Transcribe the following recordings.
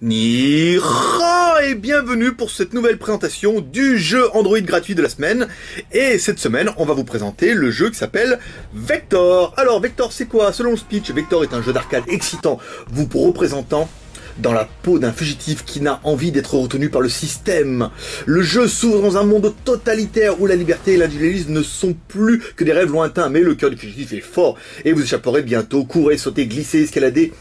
Ni et bienvenue pour cette nouvelle présentation du jeu Android gratuit de la semaine. Et cette semaine, on va vous présenter le jeu qui s'appelle Vector. Alors Vector, c'est quoi? Selon le speech, Vector est un jeu d'arcade excitant, vous représentant dans la peau d'un fugitif qui n'a envie d'être retenu par le système. Le jeu s'ouvre dans un monde totalitaire où la liberté et l'individualisme ne sont plus que des rêves lointains, mais le cœur du fugitif est fort et vous échapperez bientôt. Courez, sautez, glissez, escaladez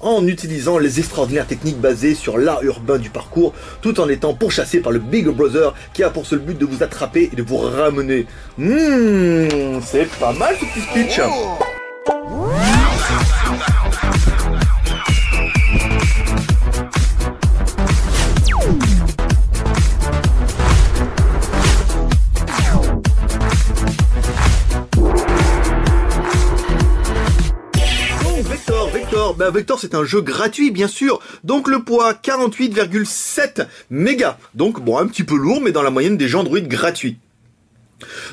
en utilisant les extraordinaires techniques basées sur l'art urbain du parcours, tout en étant pourchassé par le Big Brother qui a pour seul but de vous attraper et de vous ramener. Mmh, c'est pas mal ce petit speech. Vector c'est un jeu gratuit bien sûr, donc le poids 48,7 mégas, donc bon un petit peu lourd mais dans la moyenne des gens Android gratuits.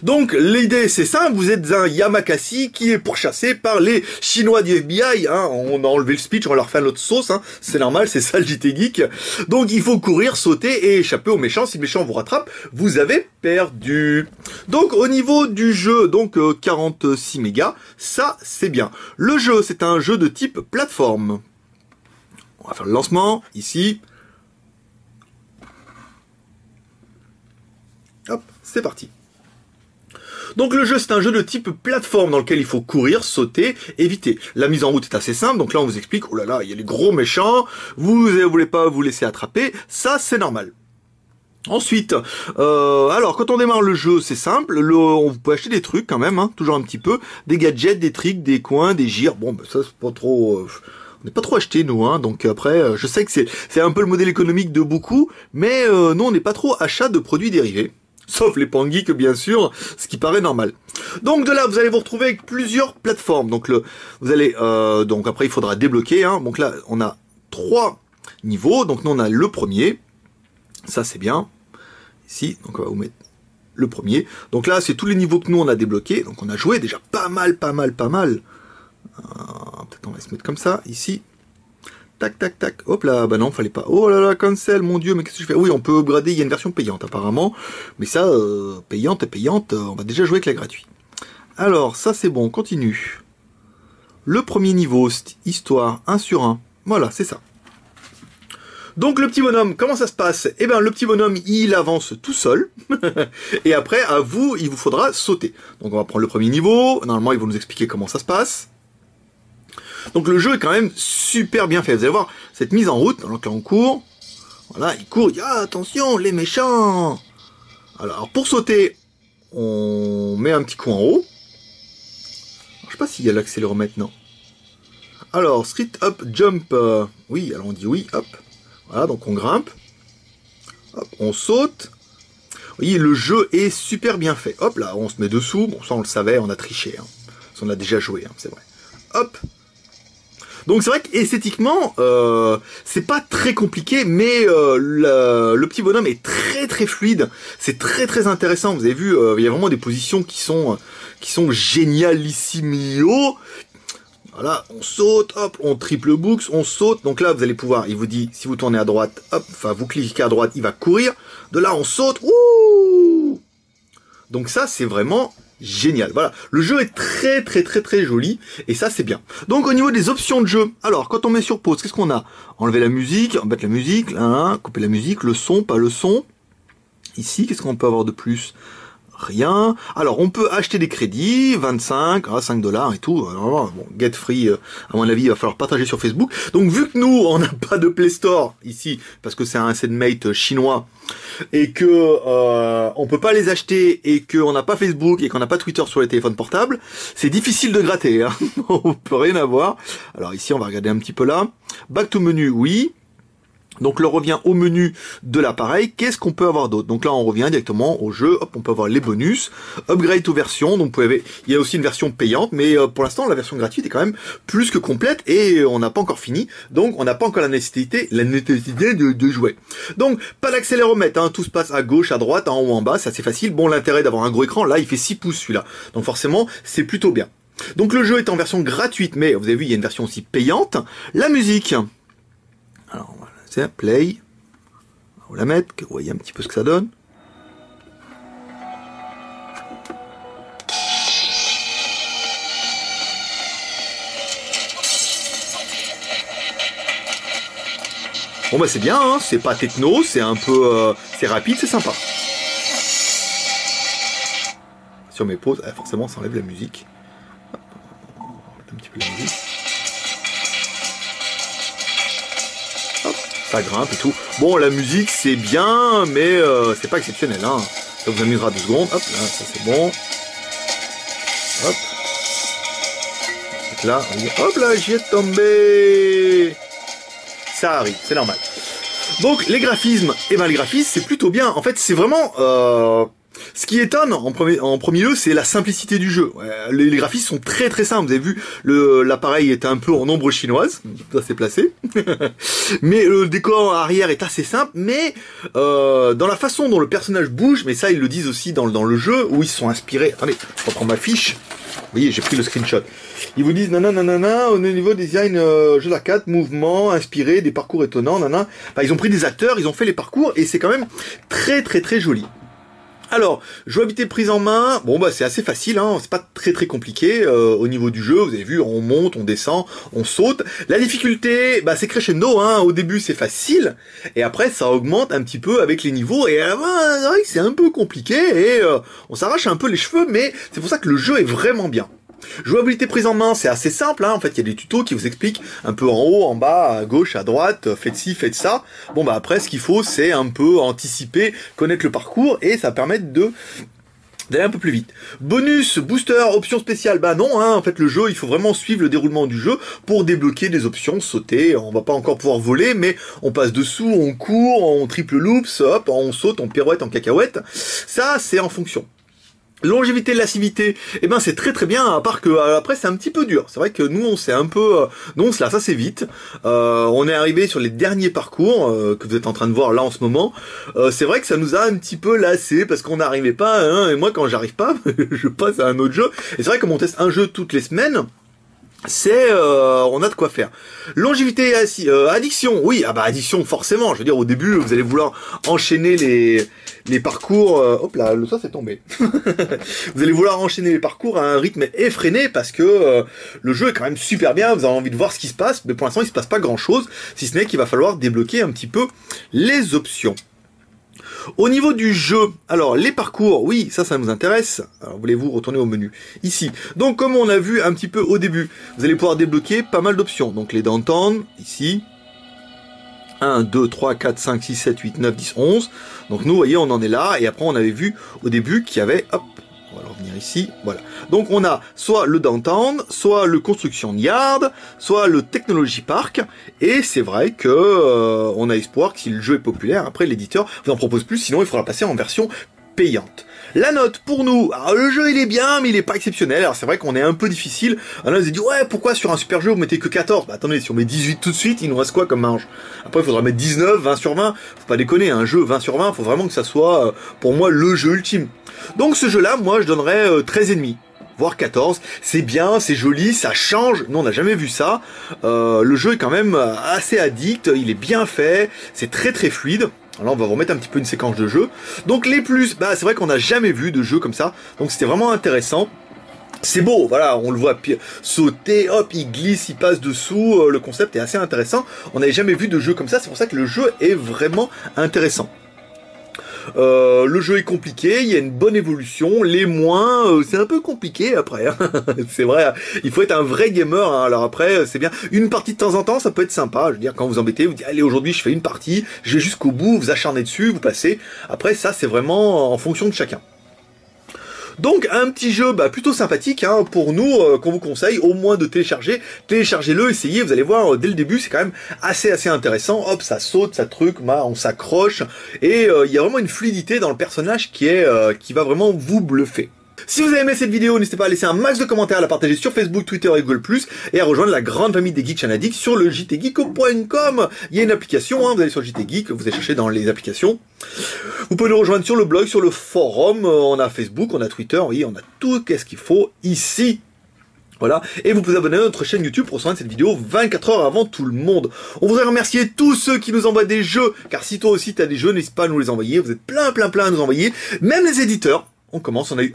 Donc l'idée c'est simple, vous êtes un Yamakasi qui est pourchassé par les Chinois du FBI, hein. on a enlevé le speech, on leur fait notre sauce, hein. c'est normal, c'est ça le JT Geek. Donc il faut courir, sauter et échapper aux méchants, si le méchant vous rattrape, vous avez perdu. Donc au niveau du jeu, donc 46 euh, mégas, ça c'est bien. Le jeu c'est un jeu de type plateforme. On va faire le lancement, ici. Hop, c'est parti. Donc le jeu c'est un jeu de type plateforme dans lequel il faut courir, sauter, éviter. La mise en route est assez simple, donc là on vous explique, oh là là, il y a les gros méchants, vous ne voulez pas vous laisser attraper, ça c'est normal. Ensuite, euh, alors quand on démarre le jeu, c'est simple, on peut acheter des trucs quand même, hein, toujours un petit peu, des gadgets, des tricks, des coins, des gires. Bon, ben, ça c'est pas trop, euh, on n'est pas trop acheté nous, hein, donc après, euh, je sais que c'est un peu le modèle économique de beaucoup, mais nous on n'est pas trop achat de produits dérivés sauf les pangeeks bien sûr, ce qui paraît normal. Donc de là, vous allez vous retrouver avec plusieurs plateformes. Donc le, vous allez, euh, donc après il faudra débloquer. Hein. Donc là, on a trois niveaux. Donc nous on a le premier, ça c'est bien. Ici, donc on va vous mettre le premier. Donc là, c'est tous les niveaux que nous on a débloqués. Donc on a joué déjà pas mal, pas mal, pas mal. Euh, peut-être on va se mettre comme ça ici. Tac, tac, tac. Hop là, bah non, fallait pas. Oh là là, cancel, mon dieu, mais qu'est-ce que je fais? Oui, on peut upgrader, il y a une version payante apparemment. Mais ça, euh, payante et payante, euh, on va déjà jouer avec la gratuite. Alors, ça c'est bon, continue. Le premier niveau, histoire, 1 sur 1. Voilà, c'est ça. Donc le petit bonhomme, comment ça se passe? Eh bien le petit bonhomme, il avance tout seul. et après, à vous, il vous faudra sauter. Donc on va prendre le premier niveau. Normalement, ils vont nous expliquer comment ça se passe. Donc le jeu est quand même super bien fait. Vous allez voir, cette mise en route, là on court, voilà, il court, il ah, attention, les méchants Alors pour sauter, on met un petit coup en haut. je sais pas s'il y a l'accéléromètre, non. Alors, street up jump, euh, oui, alors on dit oui, hop. Voilà, donc on grimpe. Hop, on saute. Vous voyez, le jeu est super bien fait. Hop, là, on se met dessous. Bon, ça, on le savait, on a triché. Hein. on a déjà joué, hein, c'est vrai. Hop, donc c'est vrai qu'esthétiquement, euh, c'est pas très compliqué, mais euh, le, petit bonhomme est très très fluide. C'est très très intéressant. Vous avez vu, euh, il y a vraiment des positions qui sont qui sont génialissimio. Voilà, on saute, hop, on triple books, on saute. Donc là, vous allez pouvoir, il vous dit, si vous tournez à droite, hop, enfin vous cliquez à droite, il va courir. De là, on saute. Ouh Donc ça, c'est vraiment génial. Voilà, le jeu est très très très très joli et ça c'est bien. Donc au niveau des options de jeu, alors quand on met sur pause, qu'est-ce qu'on a? Enlever la musique, mettre la musique, là, couper la musique, le son, pas le son. Ici, qu'est-ce qu'on peut avoir de plus? Rien. Alors, on peut acheter des crédits, 25, 5 dollars et tout. bon, get free, euh, à mon avis, il va falloir partager sur Facebook. Donc, vu que nous, on n'a pas de Play Store ici, parce que c'est un setmate chinois, et que euh, on peut pas les acheter, et qu'on n'a pas Facebook, et qu'on n'a pas Twitter sur les téléphones portables, c'est difficile de gratter. Hein. on peut rien avoir. Alors ici, on va regarder un petit peu là. Back to menu, oui. Donc là, on revient au menu de l'appareil. Qu'est-ce qu'on peut avoir d'autre? Donc là, on revient directement au jeu. Hop, on peut avoir les bonus. Upgrade to version. Donc vous pouvez... il y a aussi une version payante, mais euh, pour l'instant, la version gratuite est quand même plus que complète et on n'a pas encore fini. Donc on n'a pas encore la nécessité, la nécessité de, jouer. Donc pas d'accéléromètre. Hein. Tout se passe à gauche, à droite, en haut, en bas. C'est assez facile. Bon, l'intérêt d'avoir un gros écran, là, il fait 6 pouces celui-là. Donc forcément, c'est plutôt bien. Donc le jeu est en version gratuite, mais vous avez vu, il y a une version aussi payante. La musique. Alors, Tiens, play. On va la mettre, vous voyez un petit peu ce que ça donne. Bon bah c'est bien, hein, c'est pas techno, c'est un peu... Euh, c'est rapide, c'est sympa. Sur mes pauses, eh, forcément ça enlève la musique. un petit peu la musique. Grimpe et tout. Bon la musique c'est bien, mais euh, c'est pas exceptionnel. Hein. Ça vous amusera deux secondes. Hop, là, ça c'est bon. Hop. là, hop là, j'y ai tombé ça arrive, c'est normal. Donc les graphismes, et eh ben les graphismes c'est plutôt bien. En fait c'est vraiment euh, ce qui étonne en premier, en premier lieu, c'est la simplicité du jeu. Les, graphismes sont très très simples. Vous avez vu, l'appareil est un peu en ombre chinoise, ça s'est placé. mais le décor arrière est assez simple, mais euh, dans la façon dont le personnage bouge, mais ça ils le disent aussi dans, dans le jeu, où ils sont inspirés. Attendez, je reprends ma fiche. Vous voyez, j'ai pris le screenshot. Ils vous disent nanana nanana au niveau design euh, jeu d'arcade, mouvement, inspiré, des parcours étonnants, nanana. Ils ont pris des acteurs, ils ont fait les parcours et c'est quand même très très très joli. Alors, jouabilité prise en main, bon bah c'est assez facile, hein, c'est pas très très compliqué euh, au niveau du jeu, vous avez vu, on monte, on descend, on saute. La difficulté, bah c'est crescendo, hein, au début c'est facile, et après ça augmente un petit peu avec les niveaux, et euh, c'est un peu compliqué, et euh, on s'arrache un peu les cheveux, mais c'est pour ça que le jeu est vraiment bien. Jouabilité prise en main, c'est assez simple, hein. en fait il y a des tutos qui vous expliquent un peu en haut, en bas, à gauche, à droite, faites ci, faites ça. Bon bah après ce qu'il faut c'est un peu anticiper, connaître le parcours et ça permet de d'aller un peu plus vite. Bonus, booster, option spéciale, bah non, hein, en fait le jeu, il faut vraiment suivre le déroulement du jeu pour débloquer des options, sauter, on va pas encore pouvoir voler, mais on passe dessous, on court, on triple loops, hop, on saute, on pirouette en cacahuète, ça c'est en fonction. Longévité, lassivité, eh ben c'est très très bien, à part que euh, après c'est un petit peu dur. C'est vrai que nous on s'est un peu, euh, non là ça c'est vite. Euh, on est arrivé sur les derniers parcours que vous êtes en train de voir là en ce moment. c'est vrai que ça nous a un petit peu lassé parce qu'on n'arrivait pas. Hein, et moi quand j'arrive pas, je passe à un autre jeu. Et c'est vrai que on teste un jeu toutes les semaines c'est euh, on a de quoi faire. Longévité euh, addiction, oui, ah bah addiction forcément, je veux dire au début vous allez vouloir enchaîner les, parcours, euh, hop là, le ça c'est tombé. vous allez vouloir enchaîner les parcours à un rythme effréné parce que le jeu est quand même super bien, vous avez envie de voir ce qui se passe, mais pour l'instant il se passe pas grand chose, si ce n'est qu'il va falloir débloquer un petit peu les options. Au niveau du jeu, alors les parcours, oui, ça, ça nous intéresse. Alors voulez-vous retourner au menu Ici. Donc comme on a vu un petit peu au début, vous allez pouvoir débloquer pas mal d'options. Donc les downtown, ici. 1, 2, 3, 4, 5, 6, 7, 8, 9, 10, 11. Donc nous, vous voyez, on en est là. Et après, on avait vu au début qu'il y avait, hop, on va revenir ici, voilà. Donc on a soit le Downtown, soit le Construction Yard, soit le Technology Park, et c'est vrai que euh, on a espoir que si le jeu est populaire, après l'éditeur vous en propose plus, sinon il faudra passer en version payante. La note pour nous, le jeu il est bien, mais il est pas exceptionnel. Alors c'est vrai qu'on est un peu difficile. Alors s'est dit ouais pourquoi sur un super jeu vous mettez que 14 Bah attendez, si on met 18 tout de suite, il nous reste quoi comme marge? Après il faudra mettre 19, 20 sur 20. Faut pas déconner, un jeu 20 sur 20, faut vraiment que ça soit euh, pour moi le jeu ultime. Donc ce jeu-là, moi je donnerais 13,5 euh, voire 14. C'est bien, c'est joli, ça change. Nous, on n'a jamais vu ça. Euh, le jeu est quand même assez addict, il est bien fait, c'est très très fluide. Alors on va remettre un petit peu une séquence de jeu. Donc les plus, bah c'est vrai qu'on n'a jamais vu de jeu comme ça. Donc c'était vraiment intéressant. C'est beau, voilà, on le voit sauter, hop, il glisse, il passe dessous, euh, le concept est assez intéressant. On n'avait jamais vu de jeu comme ça, c'est pour ça que le jeu est vraiment intéressant. Euh, le jeu est compliqué, il y a une bonne évolution. Les moins, euh, c'est un peu compliqué après. Hein. c'est vrai, il faut être un vrai gamer. Hein. Alors après, c'est bien. Une partie de temps en temps, ça peut être sympa. Je veux dire, quand vous embêtez, vous dites, allez, aujourd'hui, je fais une partie, je vais jusqu'au bout, vous acharnez dessus, vous passez. Après, ça, c'est vraiment en fonction de chacun. Donc un petit jeu bah, plutôt sympathique hein, pour nous euh, qu'on vous conseille au moins de télécharger. Téléchargez-le, essayez, vous allez voir euh, dès le début c'est quand même assez assez intéressant. Hop, ça saute, ça truc, bah, on s'accroche et euh, il y a vraiment une fluidité dans le personnage qui est qui va vraiment vous bluffer. Si vous avez aimé cette vidéo, n'hésitez pas à laisser un max de commentaires, à la partager sur Facebook, Twitter et Google+, et à rejoindre la grande famille des Geeks Chanadic sur le jtgeek.com. Il y a une application, hein, vous allez sur JTGeek, vous allez chercher dans les applications. Vous pouvez nous rejoindre sur le blog, sur le forum, euh, on a Facebook, on a Twitter, oui, on a tout qu'est-ce qu'il faut ici. Voilà, et vous pouvez abonner à notre chaîne YouTube pour recevoir cette vidéo 24 heures avant tout le monde. On voudrait remercier tous ceux qui nous envoient des jeux, car si toi aussi tu as des jeux, n'hésite pas à nous les envoyer, vous êtes plein plein plein à nous envoyer, même les éditeurs. On commence, on a eu,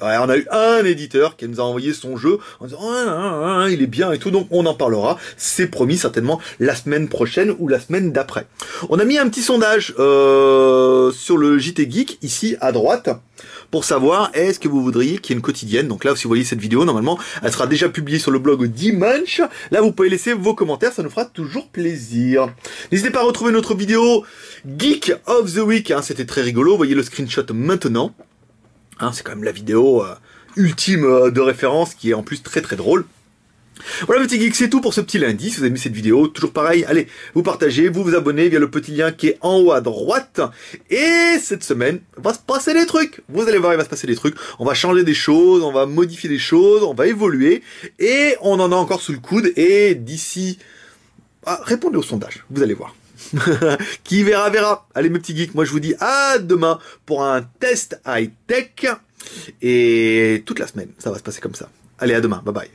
un éditeur qui nous a envoyé son jeu en disant ah, ah, ah, il est bien et tout, donc on en parlera. C'est promis certainement la semaine prochaine ou la semaine d'après. On a mis un petit sondage euh, sur le JT Geek ici à droite pour savoir est-ce que vous voudriez qu'il y ait une quotidienne? Donc là, si vous voyez cette vidéo, normalement, elle sera déjà publiée sur le blog dimanche. Là, vous pouvez laisser vos commentaires, ça nous fera toujours plaisir. N'hésitez pas à retrouver notre vidéo Geek of the Week. Hein, C'était très rigolo. Voyez le screenshot maintenant. Hein, c'est quand même la vidéo euh, ultime euh, de référence qui est en plus très très drôle. Voilà petit geek, c'est tout pour ce petit lundi. Si vous avez aimé cette vidéo, toujours pareil, allez, vous partagez, vous vous abonnez via le petit lien qui est en haut à droite. Et cette semaine, va se passer des trucs. Vous allez voir, il va se passer des trucs. On va changer des choses, on va modifier des choses, on va évoluer. Et on en a encore sous le coude. Et d'ici... Ah, répondez au sondage, vous allez voir. qui verra, verra. Allez mes petits geeks, moi je vous dis à demain pour un test high-tech. Et toute la semaine, ça va se passer comme ça. Allez, à demain, bye bye.